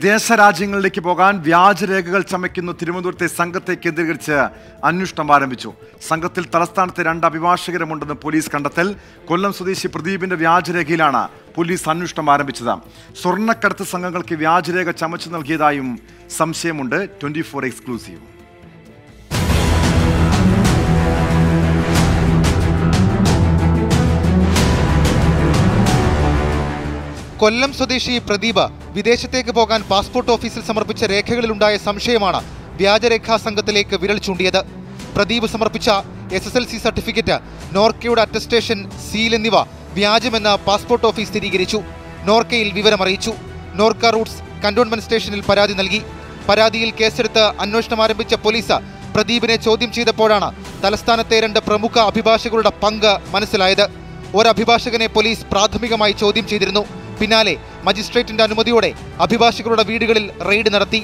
വിദേശ രാജ്യങ്ങളിലേക്ക് പോകാൻ വ്യാജരേഖകൾ ചമയ്ക്കുന്ന തിരുവനന്തപുരത്തെ സംഘത്തെ കേന്ദ്രീകരിച്ച് അന്വേഷണം ആരംഭിച്ചു. സംഘത്തിൽ തലസ്ഥാനത്തെ രണ്ട് അഭിഭാഷകരുമുണ്ടെന്ന് പോലീസ് കണ്ടെത്തൽ. കൊല്ലം സ്വദേശി പ്രദീപിന്റെ വ്യാജരേഖയിലാണ് പോലീസ് അന്വേഷണം ആരംഭിച്ചത്. സ്വർണക്കടത്ത് സംഘങ്ങൾക്ക് വ്യാജരേഖ ചമച്ചു നൽകിയതായും സംശയമുണ്ട്. Twenty exclusive. കൊല്ലം സ്വദേശി പ്രദീപ് വിദേശത്തേക്ക് പോകാൻ പാസ്പോർട്ട് ഓഫീസിൽ സമർപ്പിച്ച രേഖകളിലുണ്ടായ സംശയമാണ് വ്യാജരേഖാ സംഘത്തിലേക്ക് വിരൽ ചൂണ്ടിയത്. പ്രദീപ് സമർപ്പിച്ച S S L C certificate നോർക്കയുടെ attestation seal എന്നിവ വ്യാജമെന്ന് പാസ്പോർട്ട് ഓഫീസ് സ്ഥിരീകരിച്ചു. നോർക്കയിൽ വിവരമറിയിച്ചു. നോർക്ക റൂട്ട്സ് കന്റോൺമെന്റ് സ്റ്റേഷനിൽ പരാതി നൽകി. പരാതിയിൽ കേസെടുത്ത് അന്വേഷണം ആരംഭിച്ച പോലീസ് പ്രദീപിനെ ചോദ്യം ചെയ്തപ്പോഴാണ് തലസ്ഥാനത്തെ രണ്ട് പ്രമുഖ അഭിഭാഷകരുടെ പങ്ക് മനസ്സിലായത്. ഒരഭിഭാഷകനെ പോലീസ് പ്രാഥമികമായി ചോദ്യം ചെയ്തിരുന്നു. പിന്നാലെ മജിസ്ട്രേറ്റിന്റെ അനുമതിയോടെ അഭിഭാഷകരുടെ വീടുകളിൽ റെയ്ഡ് നടത്തി.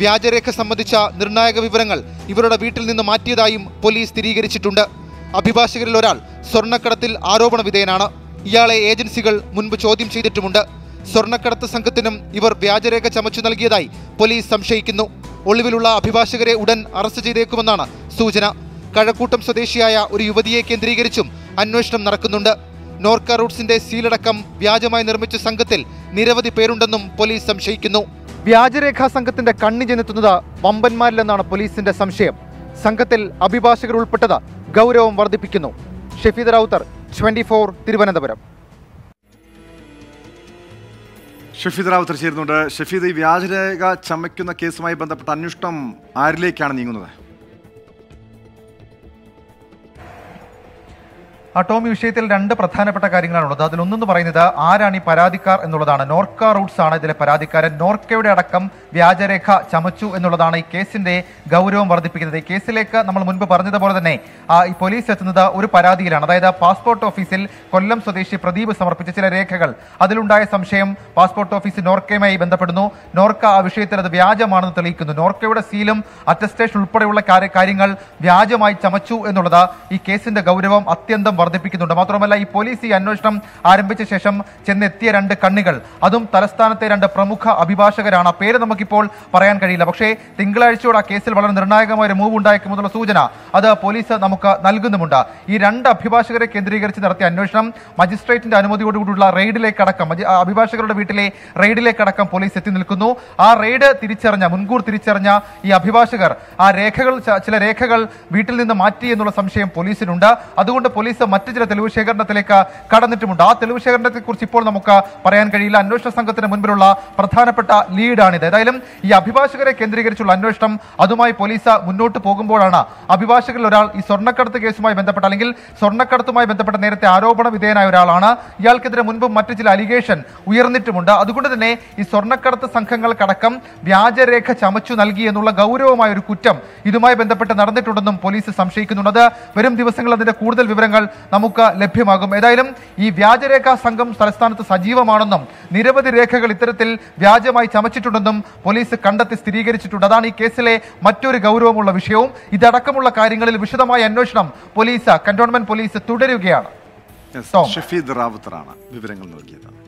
വ്യാജരേഖ സംബന്ധിച്ച നിർണായക വിവരങ്ങൾ ഇവരുടെ വീട്ടിൽ നിന്ന് മാറ്റിയതായും പോലീസ് സ്ഥിരീകരിച്ചിട്ടുണ്ട്. അഭിഭാഷകരിൽ ഒരാൾ സ്വർണക്കടത്തിൽ ആരോപണ വിധേയനാണ്. ഇയാളെ ഏജൻസികൾ മുൻപ് ചോദ്യം ചെയ്തിട്ടുമുണ്ട്. സ്വർണക്കടത്ത് സംഘത്തിനും ഇവർ വ്യാജരേഖ ചമച്ചു നൽകിയതായി പോലീസ് സംശയിക്കുന്നു. ഒളിവിലുള്ള അഭിഭാഷകരെ ഉടൻ അറസ്റ്റ് ചെയ്തേക്കുമെന്നാണ് സൂചന. കഴക്കൂട്ടം സ്വദേശിയായ ഒരു യുവതിയെ കേന്ദ്രീകരിച്ചും അന്വേഷണം നടക്കുന്നുണ്ട്. നോർക്ക റൂട്ട്സിന്റെ സീലടക്കം വ്യാജമായി നിർമ്മിച്ച സംഘത്തിൽ നിരവധി പേരുണ്ടെന്നും പോലീസ് സംശയിക്കുന്നു. വ്യാജരേഖാ സംഘത്തിന്റെ കണ്ണി ചെന്നെത്തുന്നത് വമ്പന്മാരിലെന്നാണ് പോലീസിന്റെ സംശയം. സംഘത്തിൽ അഭിഭാഷകർ ഉൾപ്പെട്ടത് ഗൗരവം വർദ്ധിപ്പിക്കുന്നു. Shefeed Rauthar twenty four Thiruvananthapuram. Shafeed Ravuthar ചേരുന്നുണ്ട്. ഷഫീദ് ഈ വ്യാജരേഖ ചമയ്ക്കുന്ന കേസുമായി ബന്ധപ്പെട്ട അന്വേഷണം ആരിലേക്കാണ് നീങ്ങുന്നത്? ടോമി വിഷയത്തിൽ രണ്ട് പ്രധാനപ്പെട്ട കാര്യങ്ങളാണ് കാര്യങ്ങളാണുള്ളത് അതിലൊന്നെന്ന് പറയുന്നത് ആരാണ് ഈ പരാതിക്കാർ എന്നുള്ളതാണ്. നോർക്ക റൂട്ട്സ് ആണ് ഇതിലെ പരാതിക്കാരൻ. നോർക്കയുടെ അടക്കം വ്യാജരേഖ ചമച്ചു എന്നുള്ളതാണ് ഈ കേസിന്റെ ഗൗരവം വർദ്ധിപ്പിക്കുന്നത്. ഈ കേസിലേക്ക് നമ്മൾ മുൻപ് പറഞ്ഞതുപോലെ തന്നെ ഈ പോലീസ് എത്തുന്നത് ഒരു പരാതിയിലാണ്. അതായത് പാസ്പോർട്ട് ഓഫീസിൽ കൊല്ലം സ്വദേശി പ്രദീപ് സമർപ്പിച്ച ചില രേഖകൾ. അതിലുണ്ടായ സംശയം പാസ്പോർട്ട് ഓഫീസ് നോർക്കയുമായി ബന്ധപ്പെടുന്നു. നോർക്ക ആ വിഷയത്തിൽ അത് വ്യാജമാണെന്ന് തെളിയിക്കുന്നു. നോർക്കയുടെ സീലും അറ്റസ്റ്റേഷൻ ഉൾപ്പെടെയുള്ള കാര്യ- കാര്യങ്ങൾ വ്യാജമായി ചമച്ചു എന്നുള്ളത് ഈ കേസിന്റെ ഗൗരവം അത്യന്തം വർദ്ധിപ്പിക്കുന്നുണ്ട്. മാത്രമല്ല ഈ പോലീസ് ഈ അന്വേഷണം ആരംഭിച്ച ശേഷം ചെന്നെത്തിയ രണ്ട് കണ്ണികൾ. അതും തലസ്ഥാനത്തെ രണ്ട് പ്രമുഖ അഭിഭാഷകരാണ്. ആ പേര് നമുക്കിപ്പോൾ പറയാൻ കഴിയില്ല. പക്ഷേ തിങ്കളാഴ്ചയോടെ ആ കേസിൽ വളരെ നിർണായകമായ ഒരു മൂവ് ഉണ്ടായേക്കുമെന്നുള്ള സൂചന അത് പോലീസ് നമുക്ക് നൽകുന്നുമുണ്ട്. ഈ രണ്ട് അഭിഭാഷകരെ കേന്ദ്രീകരിച്ച് നടത്തിയ അന്വേഷണം മജിസ്ട്രേറ്റിന്റെ അനുമതിയോടുകൂടിയുള്ള റെയ്ഡിലേക്കടക്കം അഭിഭാഷകരുടെ വീട്ടിലെ റെയ്ഡിലേക്കടക്കം പോലീസ് എത്തി നിൽക്കുന്നു. ആ റെയ്ഡ് തിരിച്ചറിഞ്ഞ മുൻകൂർ തിരിച്ചറിഞ്ഞ ഈ അഭിഭാഷകർ ആ രേഖകൾ ചില രേഖകൾ വീട്ടിൽ നിന്ന് മാറ്റി എന്നുള്ള സംശയം പോലീസിനുണ്ട്. അതുകൊണ്ട് പോലീസ് മറ്റു ചില തെളിവ് ശേഖരണത്തിലേക്ക് കടന്നിട്ടുമുണ്ട്. ആ തെളിവ് ശേഖരണത്തെ കുറിച്ച് ഇപ്പോൾ നമുക്ക് പറയാൻ കഴിയില്ല. അന്വേഷണ സംഘത്തിന് മുൻപിലുള്ള പ്രധാനപ്പെട്ട ലീഡാണിത്. ഏതായാലും ഈ അഭിഭാഷകരെ കേന്ദ്രീകരിച്ചുള്ള അന്വേഷണം അതുമായി പോലീസ് മുന്നോട്ട് പോകുമ്പോഴാണ് അഭിഭാഷകരിൽ ഒരാൾ ഈ സ്വർണക്കടത്ത് കേസുമായി ബന്ധപ്പെട്ട അല്ലെങ്കിൽ സ്വർണക്കടത്തുമായി ബന്ധപ്പെട്ട നേരത്തെ ആരോപണ വിധേയനായ ഒരാളാണ്. ഇയാൾക്കെതിരെ മുൻപ് മറ്റു ചില അലിഗേഷൻ ഉയർന്നിട്ടുമുണ്ട്. അതുകൊണ്ട് തന്നെ ഈ സ്വർണക്കടത്ത് സംഘങ്ങൾക്കടക്കം വ്യാജരേഖ ചമച്ചു നൽകി എന്നുള്ള ഗൗരവമായ ഒരു കുറ്റം ഇതുമായി ബന്ധപ്പെട്ട് നടന്നിട്ടുണ്ടെന്നും പോലീസ് സംശയിക്കുന്നുണ്ട്. വരും ദിവസങ്ങൾ അതിന്റെ കൂടുതൽ വിവരങ്ങൾ നമുക്ക് ലഭ്യമാകും. ഏതായാലും ഈ വ്യാജരേഖാ സംഘം തലസ്ഥാനത്ത് സജീവമാണെന്നും നിരവധി രേഖകൾ ഇത്തരത്തിൽ വ്യാജമായി ചമച്ചിട്ടുണ്ടെന്നും പോലീസ് കണ്ടെത്തി സ്ഥിരീകരിച്ചിട്ടുണ്ട്. അതാണ് ഈ കേസിലെ മറ്റൊരു ഗൗരവമുള്ള വിഷയവും. ഇതടക്കമുള്ള കാര്യങ്ങളിൽ വിശദമായ അന്വേഷണം പോലീസ് കന്റോൺമെന്റ് പോലീസ് തുടരുകയാണ്. ഷഫീദ് റാവുത്തറാണ് വിവരങ്ങൾ നൽകിയത്.